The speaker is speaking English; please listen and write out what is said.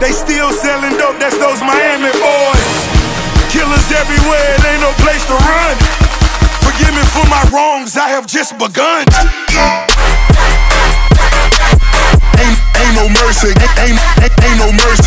They still selling dope, that's those Miami boys. Killers everywhere, it ain't no place to run. Forgive me for my wrongs, I have just begun. Ain't, ain't no mercy, ain't, ain't, ain't no mercy.